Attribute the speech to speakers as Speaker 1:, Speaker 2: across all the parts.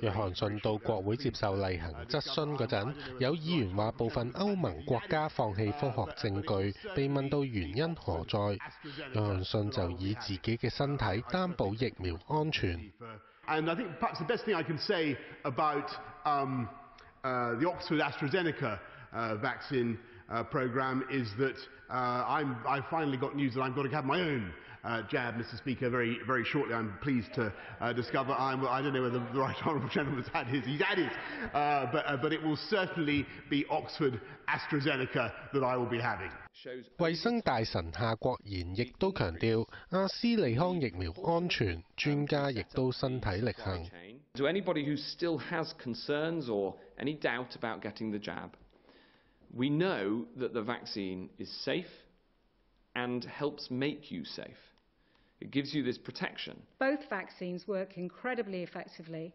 Speaker 1: 约翰逊到國會接受例行質詢嗰陣，有議員話部分歐盟國家放棄科學證據，被問到原因何在，约翰逊就以自己嘅身體擔保疫苗安全。
Speaker 2: And I think perhaps the best thing I can say about um, uh, the Oxford AstraZeneca uh, vaccine uh, program is that uh, I'm, I finally got news that I'm going to have my own uh, jab, Mr. Speaker, very, very shortly. I'm pleased to uh, discover I'm, I don't know whether the right honourable gentleman's had his. He's had his, uh, but, uh, but it will certainly be Oxford AstraZeneca that I will be having.
Speaker 1: 卫生大臣夏国贤亦都强调，阿斯利康疫苗安全，专家亦都身体力行。
Speaker 3: To anybody who still has concerns or any doubt about getting the jab, we know that the vaccine is safe and helps make you safe. It gives you this protection.
Speaker 4: Both vaccines work incredibly effectively.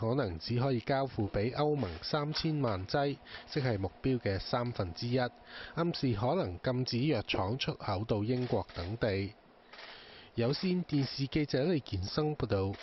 Speaker 1: 可能只可以交付俾歐盟三千萬劑，即係目標嘅三分之一，暗示可能禁止藥廠出口到英國等地。有線電視記者李健生報道。